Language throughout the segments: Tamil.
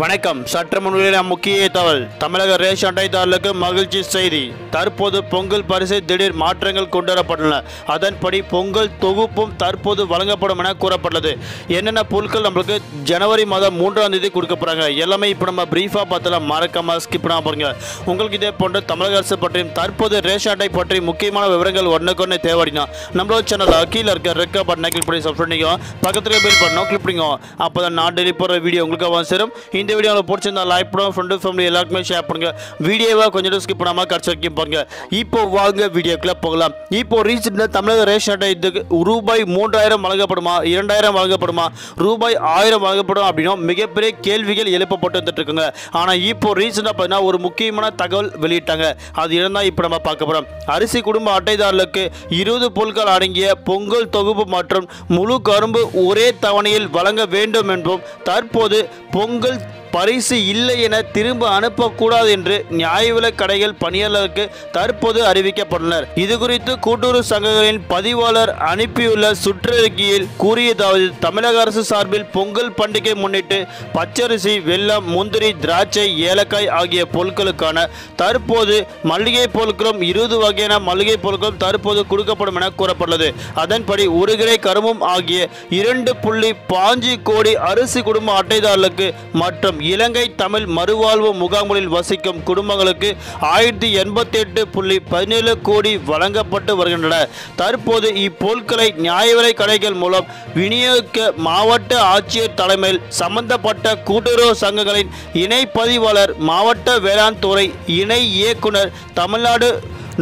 வணக்கம். சற்று முன்னிலை முக்கிய தகவல். தமிழக ரேஷன் அட்டைதாரர்களுக்கு மகிழ்ச்சி செய்தி. தற்போது பொங்கல் பரிசு திடீர் மாற்றங்கள் கொண்டுவரப்பட்டுள்ளன. அதன்படி பொங்கல் தொகுப்பும் தற்போது வழங்கப்படும் என கூறப்பட்டுள்ளது. என்னென்ன பொருட்கள் நம்மளுக்கு ஜனவரி மாதம் மூன்றாம் தேதி கொடுக்க போகிறாங்க எல்லாமே இப்போ நம்ம பிரீஃபாக பார்த்தலாம் மறக்காம ஸ்கிப் பண்ணாம பாருங்க உங்களுக்கு இதே போன்ற தமிழக அரசு பற்றியும் தற்போது ரேஷன் அட்டை பற்றி முக்கியமான விவரங்கள் ஒன்றுக்கொன்னே தேவைடினா நம்மளோட சேனல் கீழே இருக்க ரெக்க பட்டனை கிளிக் பண்ணி சப்ஸ்கிரைப் பண்ணிக்கோ பக்கத்தில் பில் பண்ணோம் கிளிக் பண்ணிக்கோ அப்போ தான் நான் டெலிவரி போகிற வீடியோ உங்களுக்கு அவன் சேரும் இந்த வீடியோ உங்களுக்கு பிடிச்சிருந்தா லைக் பண்ணுங்க ஃப்ரெண்டு ஃபேமிலி எல்லாருக்குமே ஷேர் பண்ணுங்க. வீடியோவை கொஞ்சம் ஸ்கிப் பண்ணாமல் கடைசி வரைக்கும் பாருங்க. இப்போ வாங்க வீடியோக்குள்ள போகலாம். இப்போ ரீசெண்டாக தமிழக ரேஷன் அட்டை இதுக்கு ரூபாய் மூன்றாயிரம் வழங்கப்படுமா? இரண்டாயிரம் வழங்கப்படுமா? ரூபாய் ஆயிரம் வழங்கப்படும் அப்படின்னா மிகப்பெரிய கேள்விகள் எழுப்பப்பட்டு வந்துட்டு இருக்குங்க. ஆனால் இப்போ ரீசெண்டாக பார்த்தீங்கன்னா ஒரு முக்கியமான தகவல் வெளியிட்டாங்க. அது இருந்தால் இப்போ நம்ம பார்க்க போகிறோம் அரிசி குடும்ப அட்டைதாரர்களுக்கு இருபது பொருட்கள் அடங்கிய பொங்கல் தொகுப்பு மற்றும் முழு கரும்பு ஒரே தவணையில் வழங்க வேண்டும் என்றும் தற்போது பொங்கல் பரிசு இல்லை என திரும்ப அனுப்பக்கூடாது என்று நியாய விலைக் கடைகள் பணியாளருக்கு தற்போது அறிவிக்கப்பட்டுள்ளனர். இது குறித்து கூட்டுறவு சங்கங்களின் பதிவாளர் அனுப்பியுள்ள சுற்றறிக்கையில் கூறியதாவது தமிழக அரசு சார்பில் பொங்கல் பண்டிகை முன்னிட்டு பச்சரிசி வெல்லம் முந்திரி திராட்சை ஏலக்காய் ஆகிய பொருட்களுக்கான தற்போது மளிகை பொருட்களும் இருபது வகையான மளிகை பொருட்களும் தற்போது கொடுக்கப்படும் என கூறப்பட்டுள்ளது. அதன்படி ஒரு கிரை கரும்பும் ஆகிய இரண்டு புள்ளி பாஞ்சு கோடி அரிசி குடும்ப அட்டைதாரர்களுக்கு மற்றும் இலங்கை தமிழ் மறுவாழ்வு முகாம்களில் வசிக்கும் குடும்பங்களுக்கு ஆயிரத்தி எண்பத்தி எட்டு புள்ளி பதினேழு கோடி வழங்கப்பட்டு வருகின்றன. தற்போது இப்பொருட்களை நியாய விலை கடைகள் மூலம் விநியோகிக்க மாவட்ட ஆட்சியர் தலைமையில் சம்பந்தப்பட்ட கூட்டுறவு சங்கங்களின் இணை பதிவாளர் மாவட்ட வேளாண் துறை இணை இயக்குனர் தமிழ்நாடு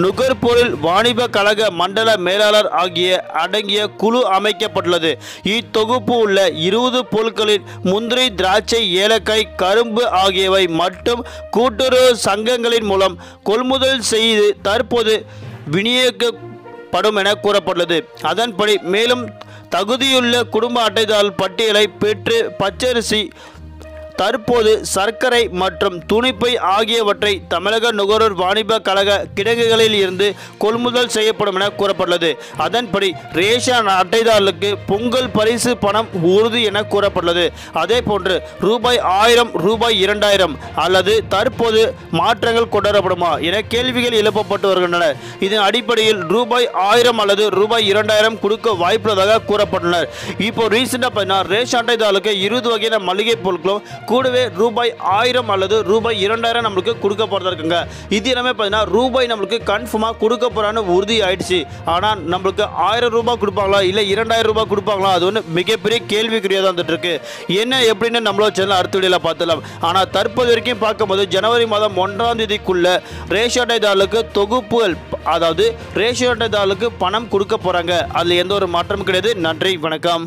நுகர்பொருள் வாணிப கழக மண்டல மேலாளர் ஆகிய அடங்கிய குழு அமைக்கப்பட்டுள்ளது. இத்தொகுப்பு உள்ள இருபது பொருட்களில் முந்திரி திராட்சை ஏலக்காய் கரும்பு ஆகியவை மட்டும் கூட்டுறவு சங்கங்களின் மூலம் கொள்முதல் செய்து தற்போது விநியோகிக்கப்படும் என கூறப்பட்டுள்ளது. அதன்படி மேலும் தகுதியுள்ள குடும்ப அட்டைதாரர் பட்டியலை பெற்று பச்சரிசி தற்போது சர்க்கரை மற்றும் துணிப்பை ஆகியவற்றை தமிழக நுகர்வோர் வாணிப கழக கிடங்குகளில் இருந்து கொள்முதல் செய்யப்படும் என கூறப்பட்டுள்ளது. அதன்படி ரேஷன் அட்டைதாரர்களுக்கு பொங்கல் பரிசு பணம் உறுதி என கூறப்பட்டுள்ளது. அதே போன்று ரூபாய் ஆயிரம் ரூபாய் இரண்டாயிரம் அல்லது தற்போது மாற்றங்கள் கொண்டுவரப்படுமா என கேள்விகள் எழுப்பப்பட்டு வருகின்றன. இதன் அடிப்படையில் ரூபாய் ஆயிரம் அல்லது ரூபாய் இரண்டாயிரம் கொடுக்க வாய்ப்புள்ளதாக கூறப்பட்டுள்ளனர். இப்போ ரீசெண்டாக பார்த்தீங்கன்னா ரேஷன் அட்டைதாரர்களுக்கு இருபது வகையான மளிகை பொருட்களும் கூடவே ரூபாய் ஆயிரம் அல்லது ரூபாய் இரண்டாயிரம் நம்மளுக்கு கொடுக்க போகிறதா இருக்குங்க. இது எல்லாமே பார்த்தீங்கன்னா ரூபாய் நம்மளுக்கு கன்ஃபார்மாக கொடுக்க போகிறான்னு உறுதி ஆயிடுச்சு. ஆனால் நம்மளுக்கு ஆயிரம் ரூபாய் கொடுப்பாங்களா? இல்லை இரண்டாயிரம் ரூபாய் கொடுப்பாங்களா? அது ஒன்று மிகப்பெரிய கேள்விக்குறியாக தான் வந்துட்டு இருக்கு என்ன எப்படின்னு நம்மளோட சேனல் அடுத்த வீடியோவில் பார்த்துலாம் ஆனால் தற்போது வரைக்கும் பார்க்கும்போது ஜனவரி மாதம் ஒன்றாம் தேதிக்குள்ள ரேஷன் அட்டைதாரர்களுக்கு தொகுப்புகள் அதாவது ரேஷன் அட்டைதாரர்களுக்கு பணம் கொடுக்க போகிறாங்க அதில் எந்த ஒரு மாற்றமும் கிடையாது. நன்றி வணக்கம்.